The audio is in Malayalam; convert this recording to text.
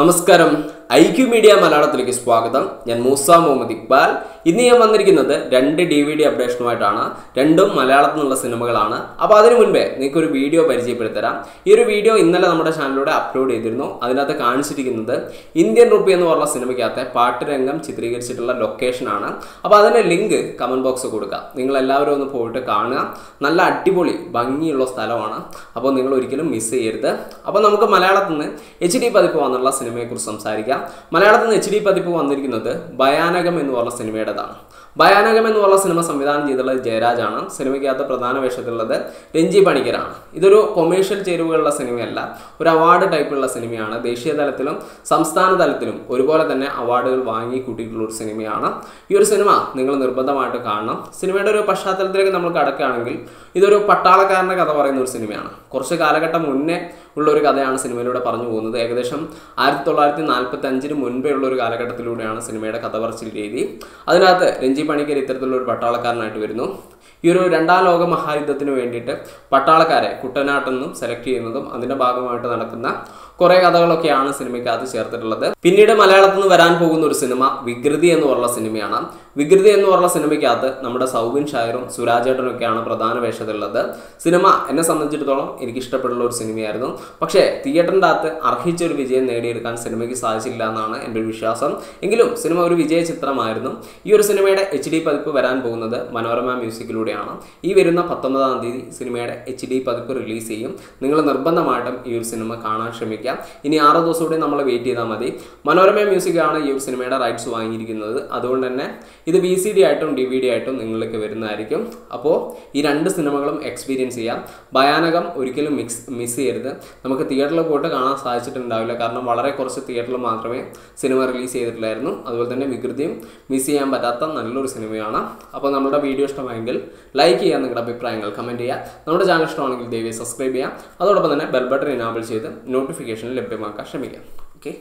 നമസ്കാരം. ഐ ക്യു മീഡിയ മലയാളത്തിലേക്ക് സ്വാഗതം. ഞാൻ മൂസ മുഹമ്മദ് ഇക്ബാൽ. ഇന്ന് ഞാൻ വന്നിരിക്കുന്നത് രണ്ട് ഡി വി ഡി അപ്ഡേഷനുമായിട്ടാണ് രണ്ടും മലയാളത്തിൽ നിന്നുള്ള സിനിമകളാണ്. അപ്പോൾ അതിനു മുൻപേ നിങ്ങൾക്ക് ഒരു വീഡിയോ പരിചയപ്പെടുത്തരാം. ഈ ഒരു വീഡിയോ ഇന്നലെ നമ്മുടെ ചാനലിലൂടെ അപ്ലോഡ് ചെയ്തിരുന്നു. അതിനകത്ത് കാണിച്ചിരിക്കുന്നത് ഇന്ത്യൻ റുപ്പി എന്ന് പറഞ്ഞ സിനിമയ്ക്കകത്തെ പാട്ടുരംഗം ചിത്രീകരിച്ചിട്ടുള്ള ലൊക്കേഷനാണ് അപ്പോൾ അതിന്റെ ലിങ്ക് കമന്റ് ബോക്സ് കൊടുക്കാം. നിങ്ങൾ എല്ലാവരും ഒന്ന് പോയിട്ട് കാണുക. നല്ല അടിപൊളി ഭംഗിയുള്ള സ്ഥലമാണ്. അപ്പോൾ നിങ്ങൾ ഒരിക്കലും മിസ് ചെയ്യരുത്. അപ്പോൾ നമുക്ക് മലയാളത്തിൽ നിന്ന് എച്ച് ഡി പതിപ്പ് വന്നുള്ള സിനിമയെക്കുറിച്ച് സംസാരിക്കാം. മലയാളത്തിൽ നിന്ന് എച്ച് ഡി പതിപ്പ് വന്നിരിക്കുന്നത് ഭയാനകം എന്ന് പറഞ്ഞ സിനിമയുടേതാണ് ഭയാനകം എന്ന് പറഞ്ഞ സിനിമ സംവിധാനം ചെയ്തിട്ടുള്ളത് ജയരാജാണ്. സിനിമയ്ക്കകത്ത് പ്രധാന വേഷത്തിലുള്ളത് രഞ്ജി പണിക്കരാണ്. ഇതൊരു കൊമേഴ്ഷ്യൽ ചേരുവകളുള്ള സിനിമയല്ല. ഒരു അവാർഡ് ടൈപ്പുള്ള സിനിമയാണ്. ദേശീയ തലത്തിലും സംസ്ഥാന തലത്തിലും ഒരുപോലെ തന്നെ അവാർഡുകൾ വാങ്ങി കൂട്ടിയിട്ടുള്ള ഒരു സിനിമയാണ്. ഈ ഒരു സിനിമ നിങ്ങൾ നിർബന്ധമായിട്ട് കാണണം. സിനിമയുടെ ഒരു പശ്ചാത്തലത്തിലേക്ക് നമ്മൾ കടക്കുകയാണെങ്കിൽ ഇതൊരു പട്ടാളക്കാരന്റെ കഥ പറയുന്ന ഒരു സിനിമയാണ്. കുറച്ച് കാലഘട്ടം മുന്നേ ഉള്ള ഒരു കഥയാണ് സിനിമയിലൂടെ പറഞ്ഞു പോകുന്നത്. ഏകദേശം ആയിരത്തി തൊള്ളായിരത്തി നാൽപ്പത്തി അഞ്ചിന് മുൻപേ ഉള്ള ഒരു കാലഘട്ടത്തിലൂടെയാണ് സിനിമയുടെ കഥ പറച്ചിൽ രീതി. അതിനകത്ത് രഞ്ജി പണിക്കർ ഇത്തരത്തിലുള്ള ഒരു പട്ടാളക്കാരനായിട്ട് വരുന്നു. ഈ ഒരു രണ്ടാം ലോക മഹായുദ്ധത്തിന് വേണ്ടിയിട്ട് പട്ടാളക്കാരെ കുട്ടനാട്ടിൽ നിന്നും സെലക്ട് ചെയ്യുന്നതും അതിന്റെ ഭാഗമായിട്ട് നടക്കുന്ന കുറെ കഥകളൊക്കെയാണ് സിനിമയ്ക്കകത്ത് ചേർത്തിട്ടുള്ളത്. പിന്നീട് മലയാളത്തിൽ നിന്ന് വരാൻ പോകുന്ന ഒരു സിനിമ വികൃതി എന്ന് പറഞ്ഞ സിനിമയാണ്. വികൃതി എന്ന് പറഞ്ഞ സിനിമയ്ക്കകത്ത് നമ്മുടെ സൗബിൻ ഷായറും സുരാജേട്ടനൊക്കെയാണ് പ്രധാന വേഷത്തിലുള്ളത്. സിനിമ എന്നെ സംബന്ധിച്ചിടത്തോളം എനിക്ക് ഇഷ്ടപ്പെട്ടുള്ള ഒരു സിനിമയായിരുന്നു. പക്ഷേ തിയേറ്ററിന്റെ അകത്ത് അർഹിച്ച ഒരു വിജയം നേടിയെടുക്കാൻ സിനിമയ്ക്ക് സാധിച്ചില്ല എന്നാണ് എന്റെ ഒരു വിശ്വാസം. എങ്കിലും സിനിമ ഒരു വിജയ ചിത്രമായിരുന്നു ഈ ഒരു സിനിമയുടെ എച്ച് ഡി പതിപ്പ് വരാൻ പോകുന്നത് മനോരമ മ്യൂസിക്കിലൂടെയാണ് ഈ വരുന്ന പത്തൊമ്പതാം തീയതി സിനിമയുടെ എച്ച് ഡി പതിപ്പ് റിലീസ് ചെയ്യും. നിങ്ങൾ നിർബന്ധമായിട്ടും ഈ ഒരു സിനിമ കാണാൻ ശ്രമിക്കാം. ഇനി ആറ് ദിവസം കൂടി നമ്മൾ വെയിറ്റ് ചെയ്താൽ മതി. മനോരമ മ്യൂസിക്കാണ് ഈ ഒരു സിനിമയുടെ റൈറ്റ്സ് വാങ്ങിയിരിക്കുന്നത്. അതുകൊണ്ട് തന്നെ ഇത് വി സി ഡി ആയിട്ടും ഡി വി ഡി ആയിട്ടും നിങ്ങൾക്ക് വരുന്നതായിരിക്കും. അപ്പോൾ ഈ രണ്ട് സിനിമകളും എക്സ്പീരിയൻസ് ചെയ്യാം. ഭയാനകം ഒരിക്കലും മിക്സ് മിസ് ചെയ്യരുത്. നമുക്ക് തിയേറ്ററിൽ പോയിട്ട് കാണാൻ സാധിച്ചിട്ടുണ്ടാവില്ല. കാരണം വളരെ കുറച്ച് തിയേറ്ററിൽ മാത്രമേ സിനിമ റിലീസ് ചെയ്തിട്ടില്ലായിരുന്നു അതുപോലെ തന്നെ വികൃതിയും മിസ് ചെയ്യാൻ പറ്റാത്ത നല്ലൊരു സിനിമയാണ്. അപ്പോൾ നമ്മുടെ വീഡിയോ ഇഷ്ടമായെങ്കിൽ ലൈക്ക് ചെയ്യുക നിങ്ങളുടെ അഭിപ്രായങ്ങൾ കമന്റ് ചെയ്യുക. നമ്മുടെ ചാനൽ ഇഷ്ടമാണെങ്കിൽ ദയവായി സബ്സ്ക്രൈബ് ചെയ്യുക. അതോടൊപ്പം തന്നെ ബെൽ ബട്ടൺ ഇനാബിൾ ചെയ്ത് നോട്ടിഫിക്കേഷൻ ലഭ്യമാക്കാൻ ശ്രമിക്കാം ഓക്കെ